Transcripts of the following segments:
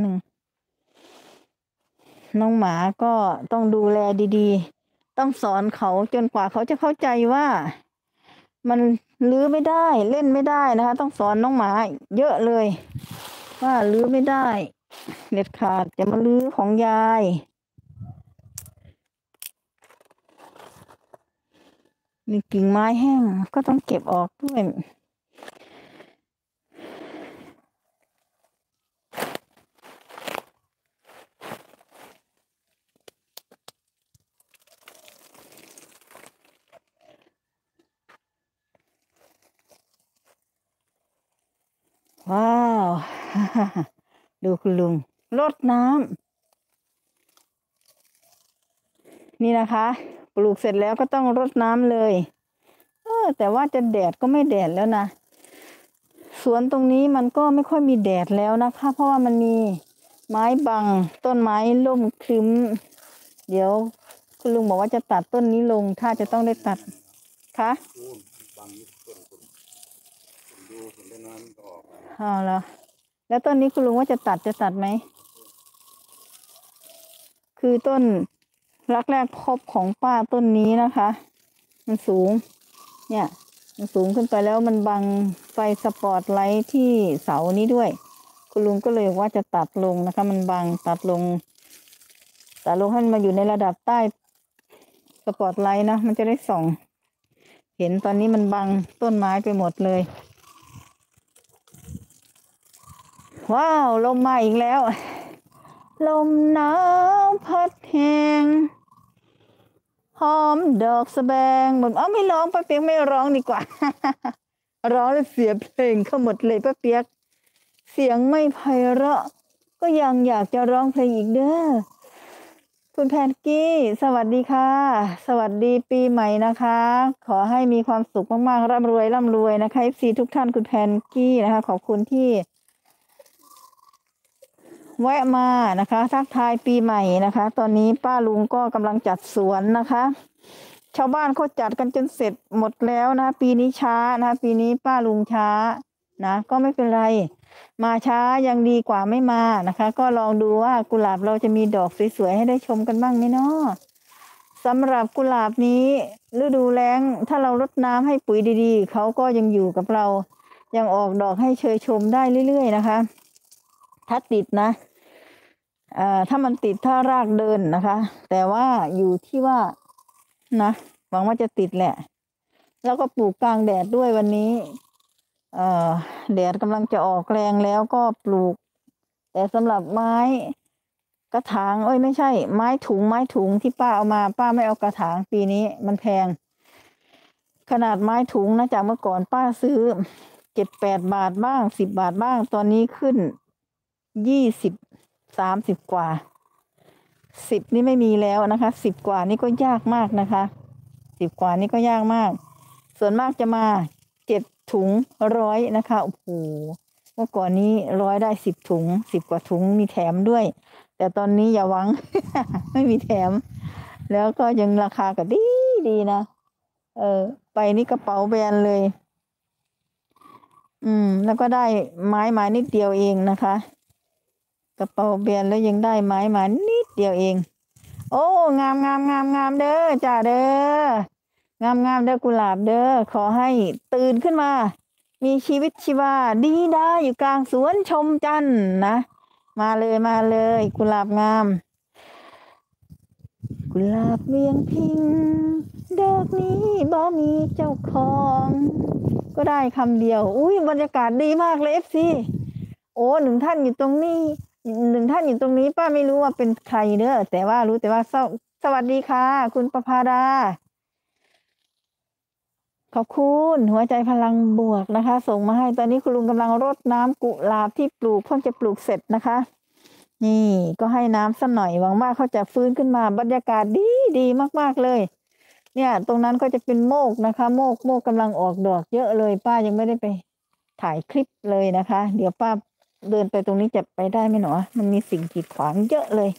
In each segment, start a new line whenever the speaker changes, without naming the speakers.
หนึ่งน้องหมาก็ต้องดูแลดีๆ ต้องสอนเขาจนกว่าเขาจะเข้าใจว่า มันลื้อไม่ได้เล่นไม่ได้นะคะ ต้องสอนน้องหมา เยอะเลย ว่าลื้อไม่ได้เด็ดขาดจะมาลื้อของยายมีกิ่งไม้แห้งก็ต้องเก็บออกด้วย ว้าว ดูคุณลุงรดน้ำนี่นะคะ ปลูกเสร็จแล้วก็ต้องรดน้ำเลยเออแต่ว่าจะแดดก็ไม่แดดแล้วนะสวนตรงนี้มันก็ไม่ค่อยมีแดดแล้วนะคะ เพราะว่ามันมีไม้บังต้นไม้ร่มครึ้ม เดี๋ยวคุณลุงบอกว่าจะตัดต้นนี้ลง ถ้าจะต้องได้ตัดคะ
ดต้นคุณผมดูเห็นได้น้ำก็ออกมา
เอแล้วแล้วต้นนี้คุณลุงว่าจะตัดจะตัดไหม คือต้นรักแรกพบของป้าต้นนี้นะคะ มันสูง เนี่ย มันสูงขึ้นไปแล้วมันบังไฟสปอตไลท์ที่เสานี้ด้วย คุณลุงก็เลยว่าจะตัดลงนะคะ มันบังตัดลงตัดลงให้มันมาอยู่ในระดับใต้สปอตไลท์นะ มันจะได้ส่อง เห็นตอนนี้มันบังต้นไม้ไปหมดเลย ว้าวลมมาอีกแล้ว ลมหนาวพัดแหงหอมดอกสะแบงบนเอ้าไม่ร้องป้าเปียกไม่ร้องดีกว่า ร้องแล้วเสียเพลงเข้าหมดเลยป้าเปียก เสียงไม่ไพเราะ ก็ยังอยากจะร้องเพลงอีกเด้อคุณแพนกี้ สวัสดีค่ะ สวัสดีปีใหม่นะคะ ขอให้มีความสุขมากๆร่ำรวยร่ำรวยนะคะ FC ทุกท่านคุณแพนกี้นะคะ ขอบคุณที่ แวะมานะคะ ทักทายปีใหม่นะคะ ตอนนี้ป้าลุงก็กำลังจัดสวนนะคะ ชาวบ้านเขาจัดกันจนเสร็จหมดแล้วนะ ปีนี้ช้านะ ปีนี้ป้าลุงช้านะ ก็ไม่เป็นไร มาช้ายังดีกว่าไม่มานะคะ ก็ลองดูว่ากุหลาบเราจะมีดอกสวยๆให้ได้ชมกันบ้างไหมเนาะสำหรับกุหลาบนี้ฤดูแล้งถ้าเรารดน้ำให้ปุ๋ยดีๆเขาก็ยังอยู่กับเรา ยังออกดอกให้เชยชมได้เรื่อย ๆ นะคะ ถ้าติดนะถ้ามันติดถ้ารากเดินนะคะ แต่ว่าอยู่ที่ว่านะหวังว่าจะติดแหละ แล้วก็ปลูกกลางแดดด้วยวันนี้เอ่อแดดกำลังจะออกแรงแล้วก็ปลูก แต่สำหรับไม้กระถางเอ้ยไม่ใช่ ไม้ถุงไม้ถุงที่ป้าเอามา ป้าไม่เอากระถางปีนี้ มันแพง ขนาดไม้ถุงนะจากเมื่อก่อนป้าซื้อเจ็ดแปดบาทบ้างสิบบาทบ้างตอนนี้ขึ้น ยี่สิบสามสิบกว่าสิบนี่ไม่มีแล้วนะคะสิบกว่านี่ก็ยากมากนะคะสิบกว่านี่ก็ยากมาก ส่วนมากจะมาเจ็ดถุงร้อยนะคะโอ้โหเมื่อก่อนนี้ร้อยได้สิบถุงสิบกว่าถุงมีแถมด้วย แต่ตอนนี้อย่าหวัง ไม่มีแถม แล้วก็ยังราคาก็ดีดีนะเออ ไปนี่กระเป๋าแบรนด์เลย อืม แล้วก็ได้ไม้ไมานิดเดียวเองนะคะ กระเป๋าแบรนแล้วยังได้ไม้มานิดเดียวเอง โอ้ งามงามงามงามเด้อจ้าเด้องามงามเด้อกุหลาบเด้อขอให้ตื่นขึ้นมา มีชีวิตชีวาดีด้อยู่กลางสวนชมจันทร์นะ มาเลยมาเลย กุหลาบงาม กุหลาบเวียงพิงดอกนี้บ่มีเจ้าของ ก็ได้คำเดียว อุ้ยบรรยากาศดีมากเลยเอฟซีโอ้หนึ่งท่านอยู่ตรงนี้ หนึ่งท่านอยู่ตรงนี้ป้าไม่รู้ว่าเป็นใครเด้อแต่ว่ารู้แต่ว่าสวสวัสดีค่ะ คุณประภาดา ขอบคุณ หัวใจพลังบวกนะคะ ส่งมาให้ตอนนี้คุณลุงกำลังรดน้ำกุหลาบที่ปลูกเพิ่งจะปลูกเสร็จนะคะ นี่ก็ให้น้ำสักหน่อยหวังว่าเขาจะฟื้นขึ้นมาบรรยากาศดีดีมาก ๆ เลย เนี่ย ตรงนั้นก็จะเป็นโมกนะคะ โมกโมกกำลังออกดอกเยอะเลย ป้ายังไม่ได้ไปถ่ายคลิปเลยนะคะ เดี๋ยวป้า เดินไปตรงนี้จะไปได้ไหมหนอมันมีสิ่งกีดขวางเยอะเลย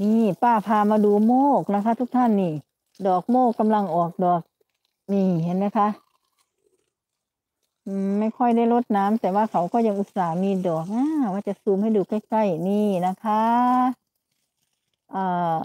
นี่ป้าพามาดูโมกนะคะ ทุกท่านนี่ ดอกโมกกำลังออกดอก นี่เห็นไหมคะไม่ค่อยได้รดน้ำแต่ว่าเขาก็ยังอุตส่าห์มีดอกอว่าจะซูมให้ดูใกล้ๆนี่นะคะอ่อ